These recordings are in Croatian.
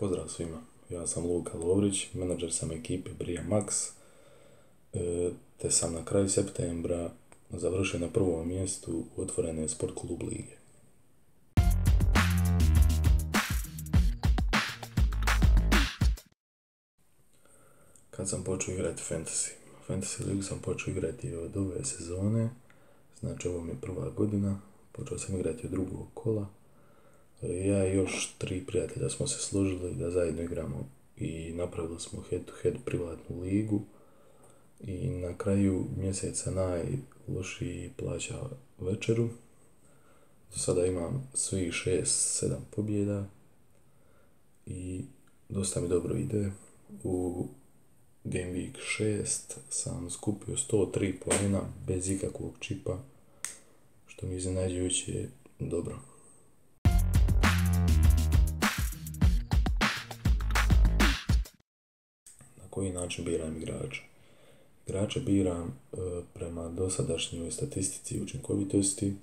Pozdrav svima, ja sam Luka Lovrić, menadžer sam ekipe Brija Max, e, te sam na kraju septembra završio na prvom mjestu otvorene sport klub lige. Kad sam počeo igrati fantasy, fantasy ligu sam počeo igrati od ove sezone, znači ovo mi je prva godina, počeo sam igrati od drugog kola, ja i još tri prijatelja smo se složili da zajedno igramo i napravili smo head to head privatnu ligu i na kraju mjeseca najlošiji plaća večeru. Sada imam svih šest, sedam pobjeda i dosta mi dobro ide. U Game Week 6 sam skupio 103 poena bez ikakvog čipa, što mi iznenađujuće dobro. Koji način biram igrača. Igrača biram e, prema dosadašnjoj statistici učinkovitosti,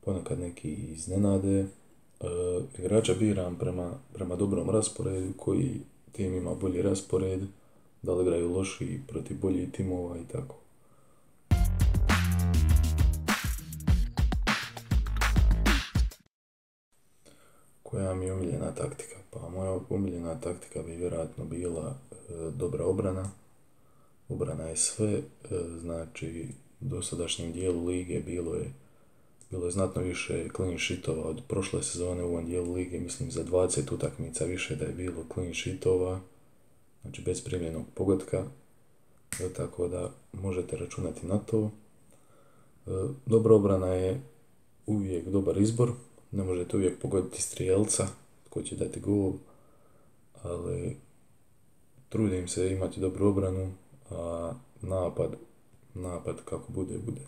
ponekad neki iznenade. E, igrača biram prema, prema dobrom rasporedu koji tim ima bolji raspored, da li igraju loši protiv boljih timova i tako. Koja mi je omiljena taktika? Pa moja omiljena taktika bi vjerojatno bila E, dobra obrana. Obrana je sve, e, znači u dosadašnjem dijelu lige bilo je bilo je znatno više clean sheetova od prošle sezone u ovom dijelu lige, mislim za 20 utakmica više da je bilo clean sheetova, znači bez primljenog pogotka, e, tako da možete računati na to. Dobra obrana je uvijek dobar izbor, ne možete uvijek pogoditi strijelca tko će dati gol, ali trudim se imati dobru obranu, a napad, napad kako bude, bude.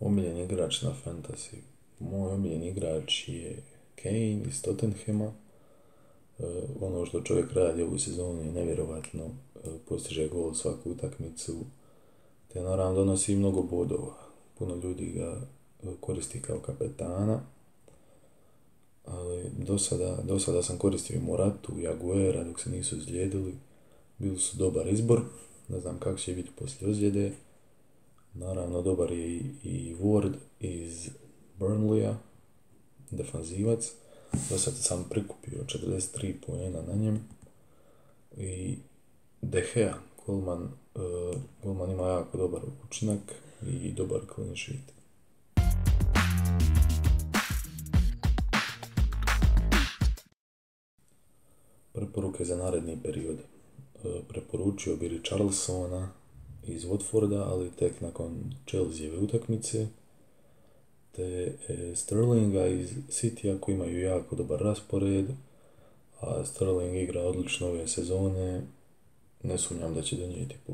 Omiljen igrač na fantasy. Moj omiljen igrač je Kane iz Tottenhema. E, ono što čovjek radi ovu sezonu je nevjerovatno. E, postiže gol svaku utakmicu. Te naravno donosi mnogo bodova. Puno ljudi ga e, koristi kao kapetana ali do sada, do sada sam koristio i Moratu i Aguera dok se nisu izlijedili. Bili su dobar izbor, ne znam kako će biti poslije ozljede. Naravno, dobar je i, i Ward iz Burnleya, defanzivac. Do sada sam prikupio 43 pojena na njem. I De Gea, golman, uh, golman ima jako dobar učinak i dobar clean sheet. Preporuke za naredni period. E, preporučio bi Richarlisona iz Watforda, ali tek nakon Chelseave utakmice, te e, Sterlinga iz City koji imaju jako dobar raspored, a Sterling igra odlično ove sezone, ne sumnjam da će donijeti po,